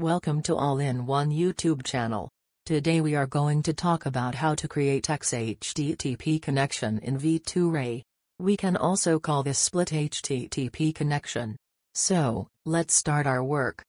Welcome to All-in-One YouTube channel. Today we are going to talk about how to create XHTTP connection in V2Ray. We can also call this split HTTP connection. So, let's start our work.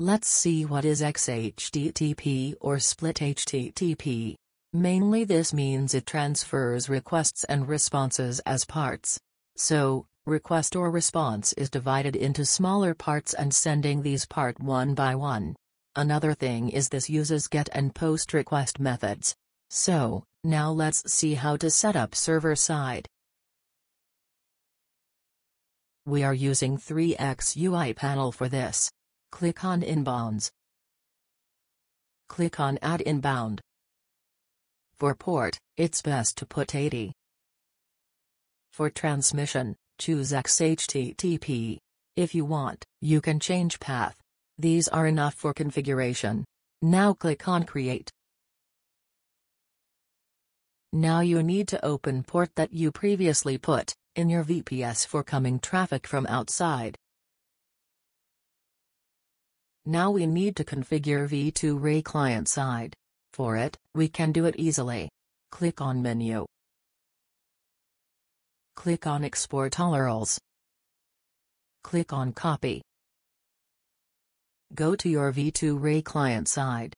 Let's see what is XHTTP or split HTTP. Mainly this means it transfers requests and responses as parts. So, request or response is divided into smaller parts and sending these part one by one. Another thing is this uses get and post request methods. So, now let's see how to set up server side. We are using 3x UI panel for this. Click on Inbounds. Click on Add Inbound. For port, it's best to put 80. For transmission, choose XHTTP. If you want, you can change path. These are enough for configuration. Now click on Create. Now you need to open port that you previously put in your VPS for coming traffic from outside. Now we need to configure V2Ray client side. For it, we can do it easily. Click on Menu. Click on Export all URLs. Click on Copy. Go to your V2Ray client side.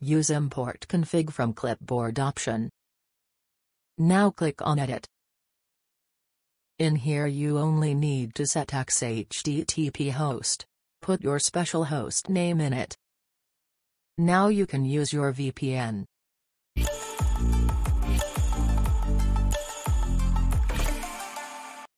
Use Import Config from Clipboard option. Now click on Edit. In here you only need to set XHTTP host. Put your special host name in it. Now you can use your VPN.